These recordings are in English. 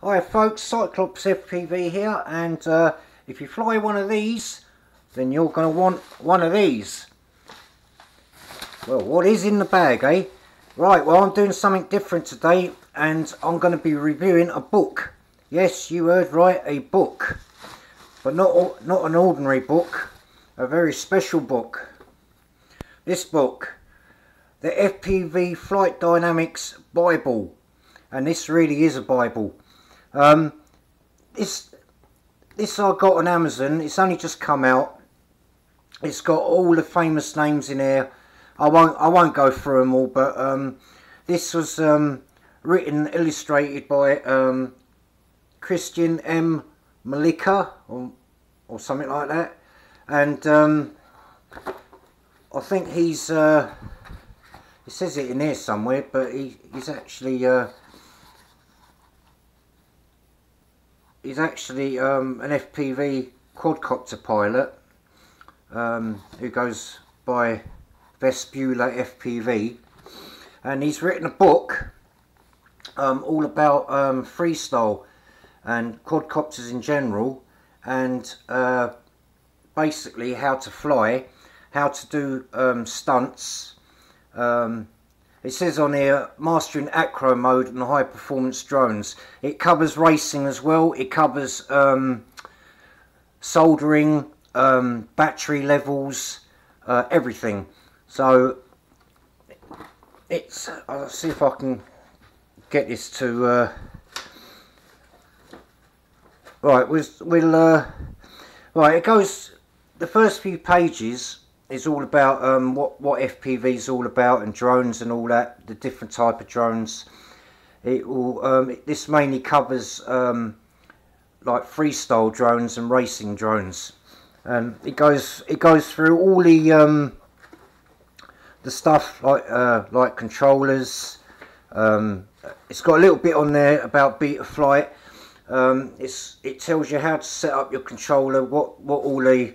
Hi folks, Cyclops FPV here and uh, if you fly one of these then you're going to want one of these. Well what is in the bag eh? Right well I'm doing something different today and I'm going to be reviewing a book. Yes you heard right, a book. But not, not an ordinary book, a very special book. This book, the FPV Flight Dynamics Bible and this really is a Bible. Um, this this I got on Amazon. It's only just come out. It's got all the famous names in here. I won't I won't go through them all, but um, this was um, written illustrated by um, Christian M. Mollica or or something like that, and um, I think he's. Uh, it says it in here somewhere, but he, he's actually uh, he's actually um, an FPV quadcopter pilot um, who goes by Vespula FPV and he's written a book um, all about um, freestyle and quadcopters in general and uh, basically how to fly, how to do um, stunts, um, it says on here, mastering acro mode and high performance drones. It covers racing as well. It covers um, soldering, um, battery levels, uh, everything. So it's. I'll see if I can get this to. Uh, right, we'll. we'll uh, right, it goes. The first few pages is all about um, what what FPV is all about and drones and all that, the different type of drones. It will. Um, this mainly covers um, like freestyle drones and racing drones. Um, it goes it goes through all the um, the stuff like uh, like controllers. Um, it's got a little bit on there about Betaflight. Um, it's it tells you how to set up your controller, what what all the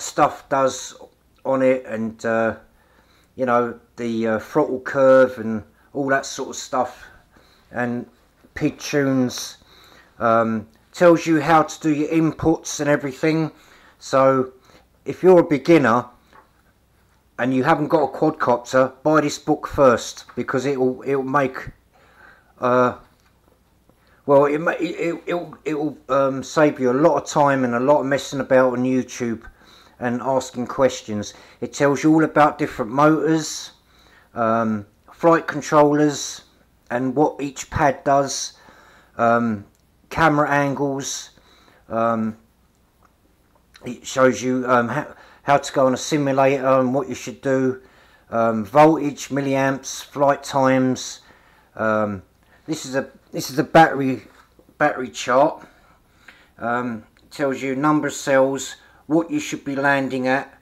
stuff does on it and uh, you know the uh, throttle curve and all that sort of stuff. And PID tunes um, tells you how to do your inputs and everything. So if you're a beginner and you haven't got a quadcopter buy this book first because it'll it'll make uh, well it, it, it, will it will um, save you a lot of time and a lot of messing about on YouTube and asking questions. It tells you all about different motors, um, flight controllers, and what each pad does, um, camera angles. Um, it shows you um, how, how to go on a simulator and what you should do. Um, voltage, milliamps, flight times. Um, this is a this is a battery battery chart. tells you number of cells, what you should be landing at,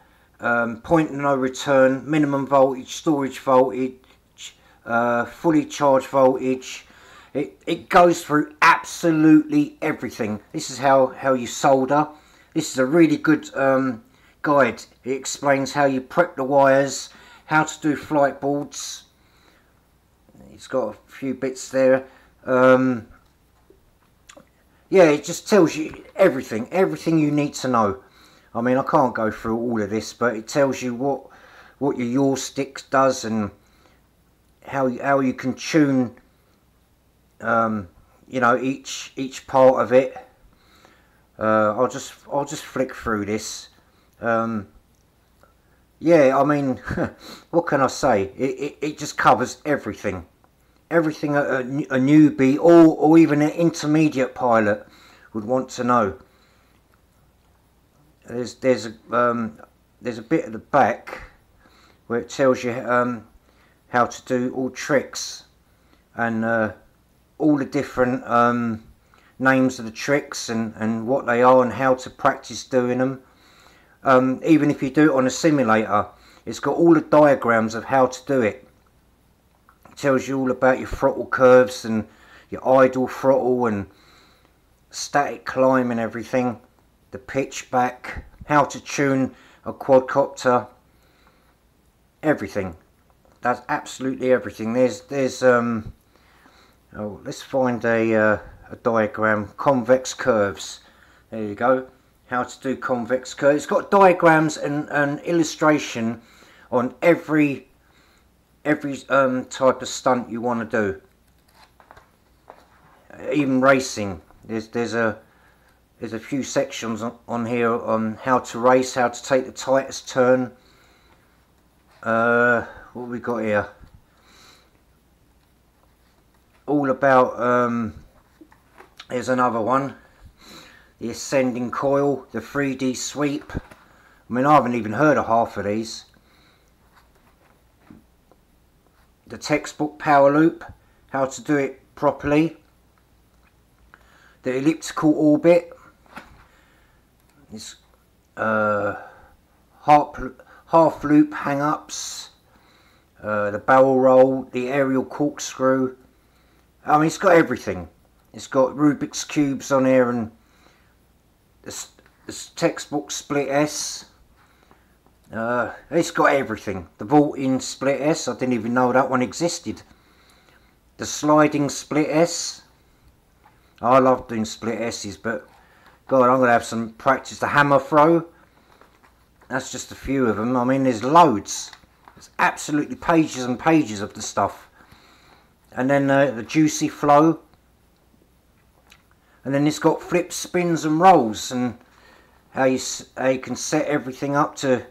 um, point no return, minimum voltage, storage voltage, uh, fully charged voltage. It, it goes through absolutely everything. This is how, how you solder. This is a really good um, guide. It explains how you prep the wires, how to do flight boards. It's got a few bits there. Um, yeah, it just tells you everything, everything you need to know. I mean, I can't go through all of this, but it tells you what what your yaw stick does and how how you can tune, um, you know, each each part of it. Uh, I'll just I'll just flick through this. Um, yeah, I mean, what can I say? It, it, it just covers everything. Everything a, a, a newbie or, or even an intermediate pilot would want to know there's there's a um, there's a bit at the back where it tells you um, how to do all tricks and uh, all the different um, names of the tricks and, and what they are and how to practice doing them. Um, even if you do it on a simulator, it's got all the diagrams of how to do it. It tells you all about your throttle curves and your idle throttle and static climb and everything the pitch back, how to tune a quadcopter, everything. That's absolutely everything. There's there's um Oh, let's find a, uh, a diagram, convex curves. There you go, how to do convex curves. It's got diagrams and an illustration on every every um, type of stunt you want to do. Even racing, there's there's a there's a few sections on, here on how to race, how to take the tightest turn. Uh, what we got here? All about. Um, there's another one. The ascending coil, the 3D sweep. I mean, I haven't even heard of half of these. The textbook power loop, how to do it properly. The elliptical orbit, this uh, half, half loop hang-ups, uh, the barrel roll, the aerial corkscrew. I mean, it's got everything. It's got Rubik's Cubes on here and this, this textbook split S. Uh, it's got everything. The vaulting split S, I didn't even know that one existed. The sliding split S. I love doing split S's, but God, I'm going to have some practice. The hammer throw. That's just a few of them. I mean, there's loads. There's absolutely pages and pages of the stuff. And then uh, the juicy flow. And then it's got flips, spins and rolls. And how you, how you can set everything up to,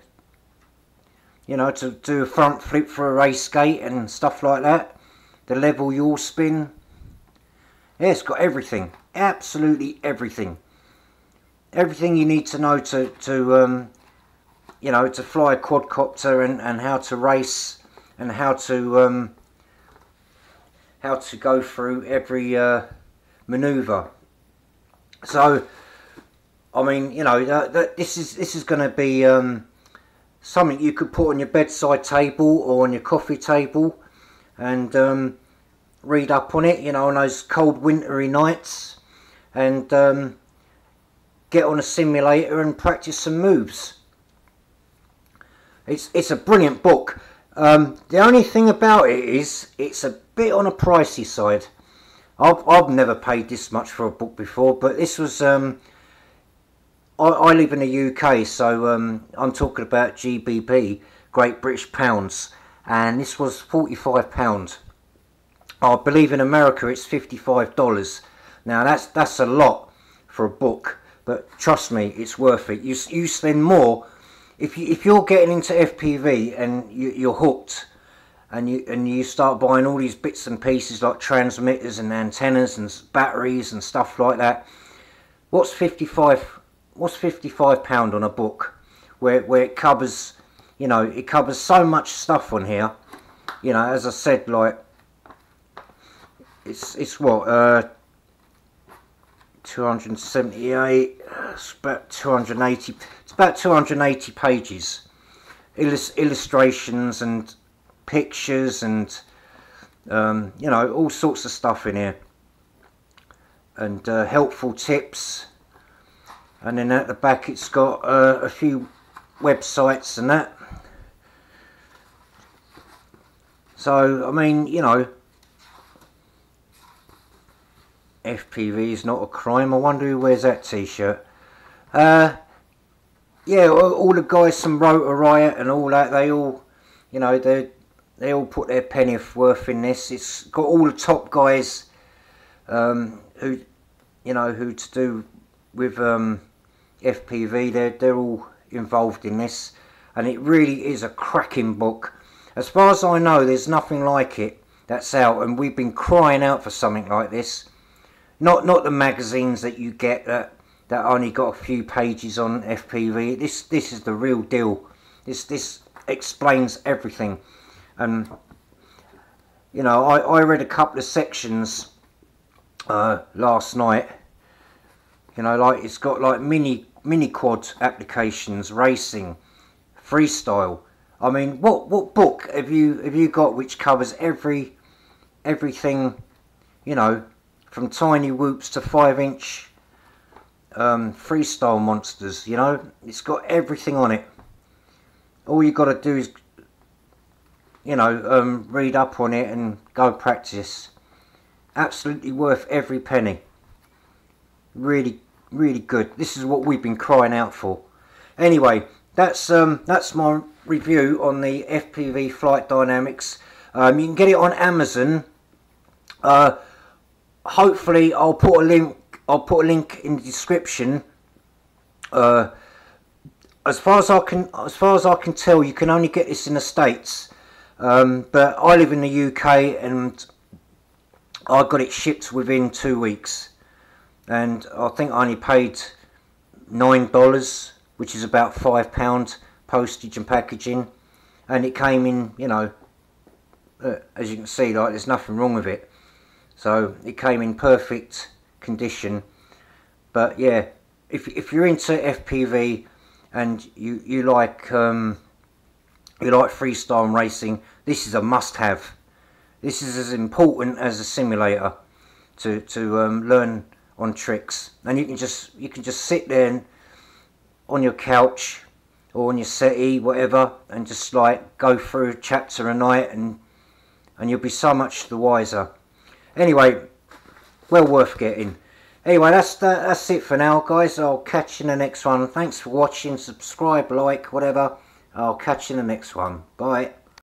you know, to do a front flip for a race gate and stuff like that. The level yaw spin. Yeah, it's got everything. Absolutely everything everything you need to know to to um, you know to fly a quadcopter and, and how to race and how to um, how to go through every uh, maneuver. So, I mean, you know, uh, this is this is going to be um, something you could put on your bedside table or on your coffee table and um, read up on it. You know, on those cold wintry nights and um, get on a simulator and practice some moves. It's, it's a brilliant book. Um, the only thing about it is it's a bit on a pricey side. I've, I've never paid this much for a book before, but this was... Um, I, I, live in the UK, so um, I'm talking about GBP, Great British Pounds, and this was £45. I believe in America it's $55. Now that's that's a lot for a book. But trust me, it's worth it. You, you spend more if you if you're getting into FPV and you, you're hooked, and you and you start buying all these bits and pieces like transmitters and antennas and batteries and stuff like that. What's fifty five? What's fifty five pound on a book where where it covers, you know, it covers so much stuff on here. You know, as I said, like it's it's what uh 278 it's about 280 it's about 280 pages. Illus illustrations and pictures and um, you know all sorts of stuff in here. And uh, helpful tips. And then at the back it's got uh, a few websites and that. So I mean you know FPV is not a crime. I wonder who wears that t-shirt. Uh, yeah, all, the guys from Rotor Riot and all that, they all, you know, they they all put their penny worth in this. It's got all the top guys um, who, you know, who to do with um, FPV. They're they're all involved in this, and it really is a cracking book. As far as I know, there's nothing like it that's out, and we've been crying out for something like this. Not not the magazines that you get that that only got a few pages on FPV. This this is the real deal. This this explains everything. And you know, I, I read a couple of sections uh, last night. You know, like it's got like mini mini quad applications, racing, freestyle. I mean, what what book have you have you got which covers every everything? You know, from tiny whoops to five inch um, freestyle monsters you know? It's got everything on it. All you got to do is you know um, read up on it and go practice. Absolutely worth every penny. Really really good. This is what we've been crying out for. Anyway that's um that's my review on the FPV flight dynamics. Um, you can get it on Amazon. Uh, hopefully I'll put a link I'll put a link in the description. Uh, as far as I can as far as I can tell you can only get this in the States. Um, but I live in the UK and I got it shipped within two weeks. And I think I only paid nine dollars which is about five pound postage and packaging. And it came in you know uh, as you can see like there's nothing wrong with it so it came in perfect condition. But yeah if, if you're into FPV and you you like um, you like freestyle racing this is a must-have. This is as important as a simulator to to um, learn on tricks. And you can just you can just sit there and, on your couch or on your settee whatever and just like go through a chapter a night and and you'll be so much the wiser anyway well worth getting. Anyway that's that, that's it for now guys. I'll catch you in the next one. Thanks for watching. Subscribe like whatever. I'll catch you in the next one. Bye